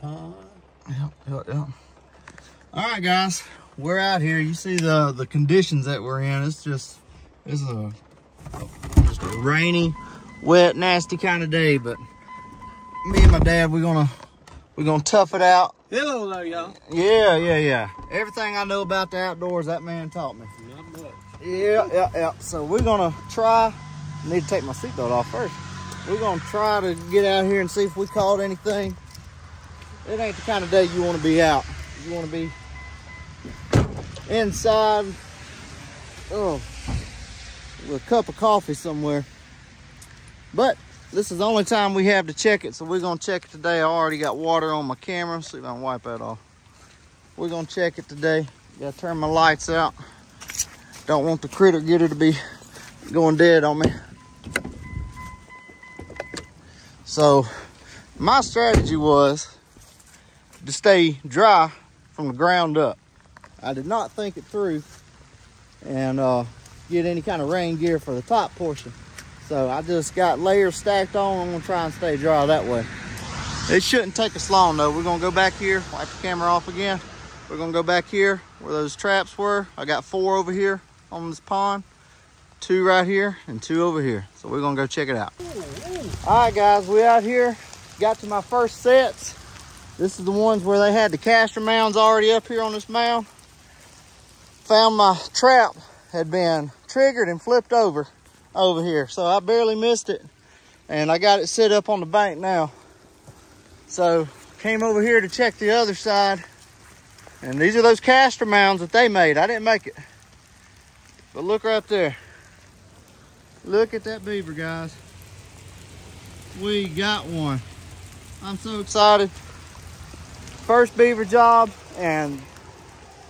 pond. Yep, yep, yep. All right, guys, we're out here. You see the the conditions that we're in. It's just it's a just a rainy, wet, nasty kind of day. But me and my dad, we're gonna we're gonna tough it out. Hello there, y'all. Yeah, yeah, yeah. Everything I know about the outdoors, that man taught me. Not much. Yeah, yeah, yeah. So we're gonna try. I need to take my seatbelt off first. We're gonna try to get out here and see if we caught anything. It ain't the kind of day you want to be out. You want to be inside. Oh, with a cup of coffee somewhere. But this is the only time we have to check it, so we're gonna check it today. I already got water on my camera. See if I can wipe that off. We're gonna check it today. Gotta turn my lights out. Don't want the critter getter to be going dead on me. So my strategy was to stay dry from the ground up. I did not think it through and uh, get any kind of rain gear for the top portion. So I just got layers stacked on. I'm gonna try and stay dry that way. It shouldn't take us long though. We're gonna go back here, wipe the camera off again. We're gonna go back here where those traps were. I got four over here on this pond, two right here and two over here. So we're gonna go check it out. All right guys, we out here, got to my first sets. This is the ones where they had the castor mounds already up here on this mound. Found my trap had been triggered and flipped over over here. So I barely missed it and I got it set up on the bank now. So came over here to check the other side and these are those castor mounds that they made. I didn't make it. But look right there. Look at that beaver, guys. We got one. I'm so excited. First beaver job, and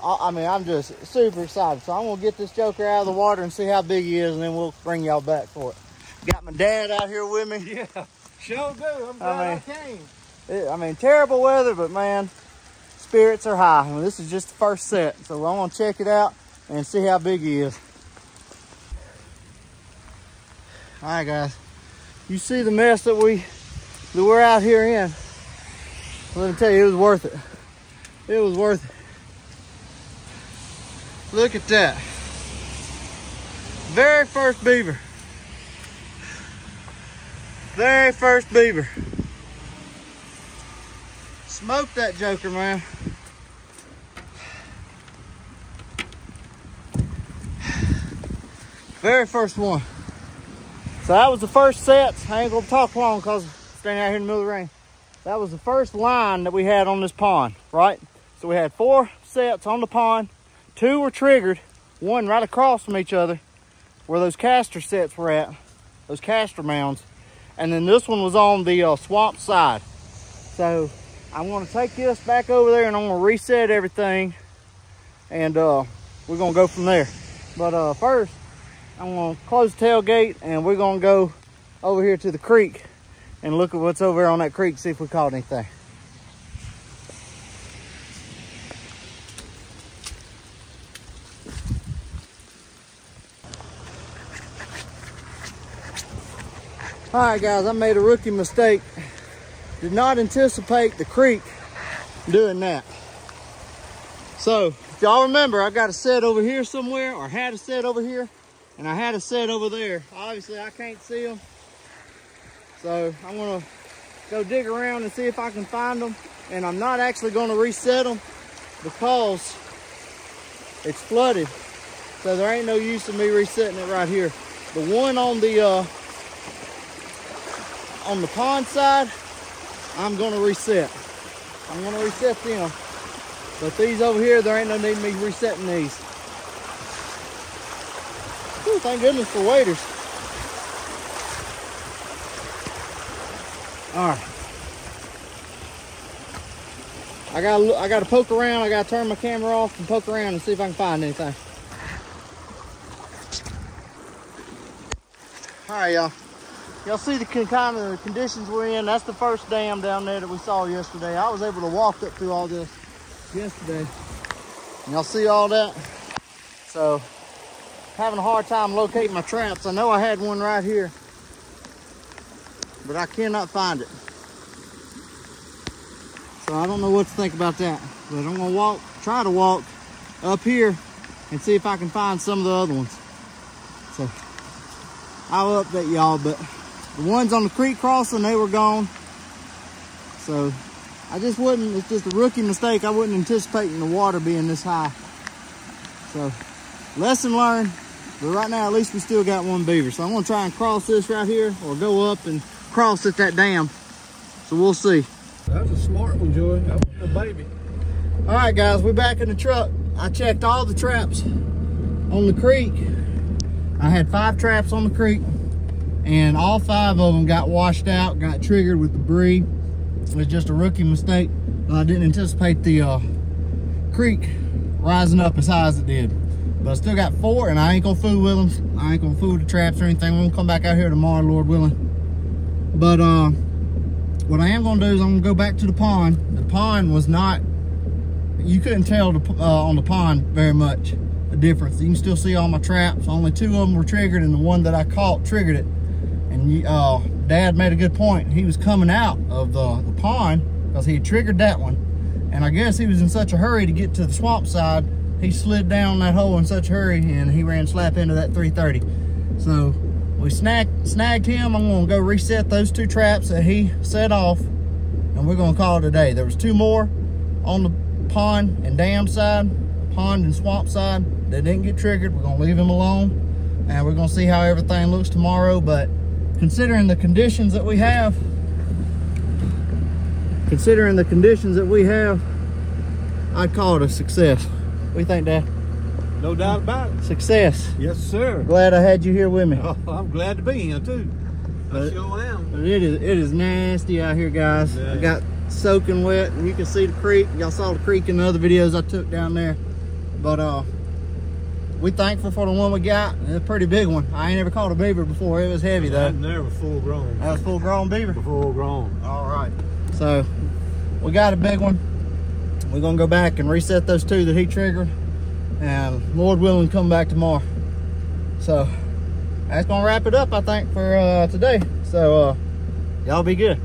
I, I mean, I'm just super excited. So I'm gonna get this joker out of the water and see how big he is, and then we'll bring y'all back for it. Got my dad out here with me. Yeah, sure do. I'm glad I I, mean- came. It- I mean, terrible weather, but man, spirits are high. I this is just the first set, so I'm gonna check it out and see how big he is. All right, guys. You see the mess that we that we're out here in. Let me tell you, it was worth it. It was worth it. Look at that. Very first beaver. Very first beaver. Smoked that joker, man. Very first one. So that was the first set. I ain't gonna talk long because standing out here in the middle of the rain. That was the first line that we had on this pond, right? So we had four sets on the pond. Two were triggered, one right across from each other, where those castor sets were at, those castor mounds. And then this one was on the uh, swamp side. So I'm gonna take this back over there and I'm gonna reset everything and uh, we're gonna go from there. But uh, first, I'm gonna close the tailgate and we're gonna go over here to the creek and look at what's over on that creek, see if we caught anything. All right, guys, I made a rookie mistake. Did not anticipate the creek doing that. So, y'all remember, I got a set over here somewhere, or had a set over here, and I had a set over there. Obviously, I can't see them. So, I'm gonna go dig around and see if I can find them. And I'm not actually gonna reset them because it's flooded. So there ain't no use of me resetting it right here. The one on the uh, on the pond side, I'm gonna reset. I'm gonna reset them. But these over here, there ain't no need me resetting these. Whew, thank goodness for waiters. All right. I gotta I gotta poke around. I gotta turn my camera off and poke around and see if I can find anything. All right, y'all. Y'all see the kind of the conditions we're in. That's the first dam down there that we saw yesterday. I was able to walk up through all this yesterday. Y'all see all that? So, having a hard time locating my traps. I know I had one right here, but I cannot find it. So I don't know what to think about that. But I'm gonna walk, try to walk up here and see if I can find some of the other ones. So I'll update y'all, but the ones on the creek crossing, they were gone. So I just wouldn't, it's just a rookie mistake. I wasn't anticipating the water being this high. So lesson learned, but right now at least we still got one beaver. So I'm gonna try and cross this right here or go up and cross at that dam. So we'll see. That's a smart one, Joey. That was a baby. All right, guys, we're back in the truck. I checked all the traps on the creek. I had five traps on the creek and all five of them got washed out, got triggered with debris. It was just a rookie mistake. I didn't anticipate the uh, creek rising up as high as it did. But I still got four and I ain't gonna fool with them. I ain't gonna fool with the traps or anything. We're gonna come back out here tomorrow, Lord willing. But uh, what I am gonna do is I'm gonna go back to the pond. The pond was not, you couldn't tell the, uh, on the pond very much a difference. You can still see all my traps. Only two of them were triggered and the one that I caught triggered it. And uh, dad made a good point. He was coming out of the, the pond because he had triggered that one. And I guess he was in such a hurry to get to the swamp side, he slid down that hole in such a hurry and he ran slap into that 330. So we snagged, snagged him. I'm gonna go reset those two traps that he set off and we're gonna call it a day. There was two more on the pond and dam side, pond and swamp side that didn't get triggered. We're gonna leave him alone and we're gonna see how everything looks tomorrow. But considering the conditions that we have, considering the conditions that we have, I'd call it a success. You think, Dad? No doubt about it. Success. Yes, sir. Glad I had you here with me. Oh, I'm glad to be here too. I sure am. But it is it is nasty out here, guys. I got soaking wet, and you can see the creek. Y'all saw the creek in the other videos I took down there. But uh, we thankful for the one we got. It's a pretty big one. I ain't ever caught a beaver before. It was heavy though. I'm never full grown. That was full grown beaver. Full grown. All right. So we got a big one. We're gonna go back and reset those two that he triggered, and Lord willing, come back tomorrow. So that's gonna wrap it up, I think, for uh, today. So uh, y'all be good.